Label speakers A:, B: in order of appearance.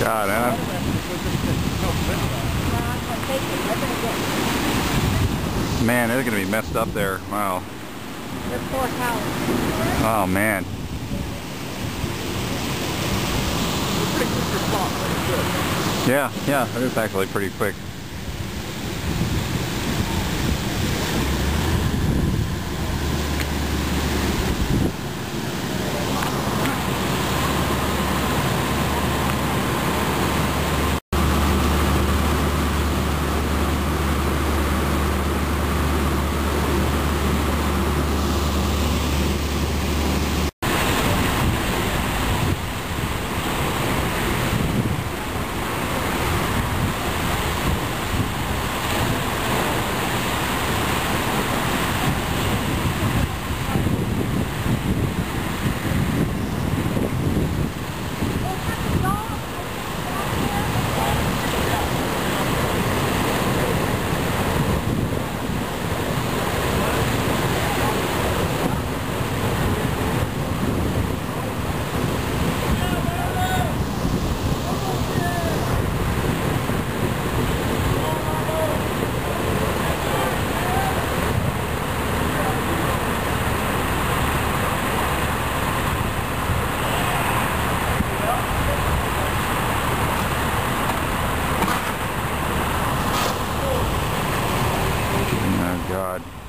A: God, Anna. Man, they're going to be messed up there. Wow. Oh, man. Yeah, yeah, it is actually pretty quick. God.